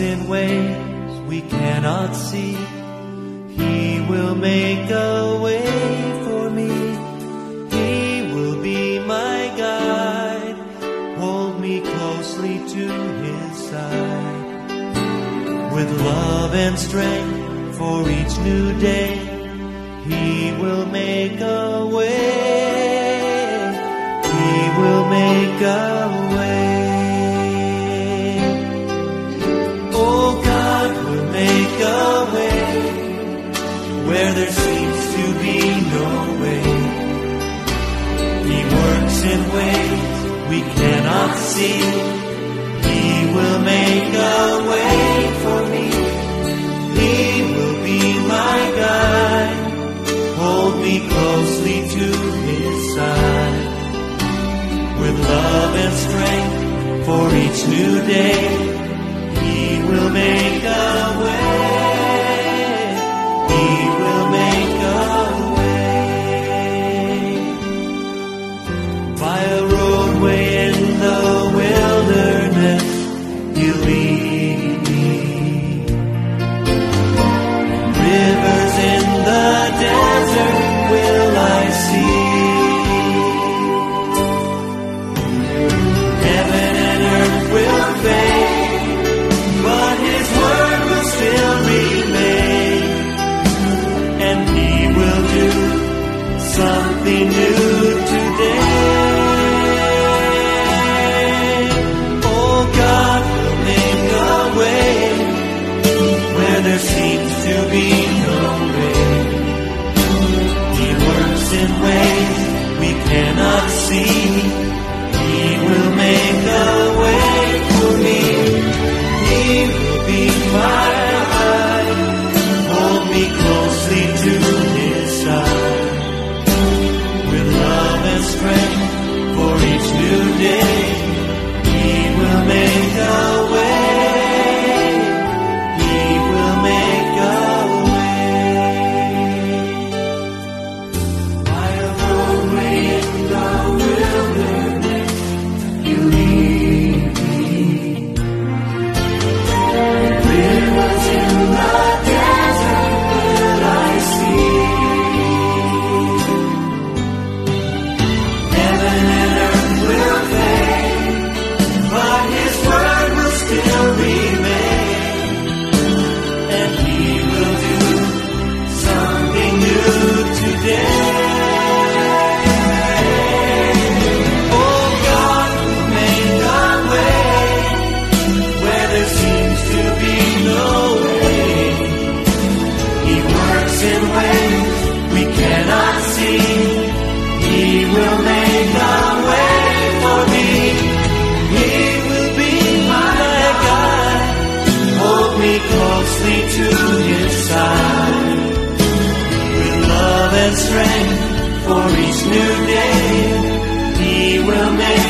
in ways we cannot see. He will make a way for me. He will be my guide. Hold me closely to his side. With love and strength for each new day, he will make a way. He will make a way. be no way. He works in ways we cannot see. He will make a way for me. He will be my guide. Hold me closely to his side. With love and strength for each new day, he will make a way. pray for each new day. He will make